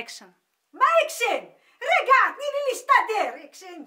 Έξαν. Μα έξεν! Ρεγάτ, είναι λιστατέρ, έξεν!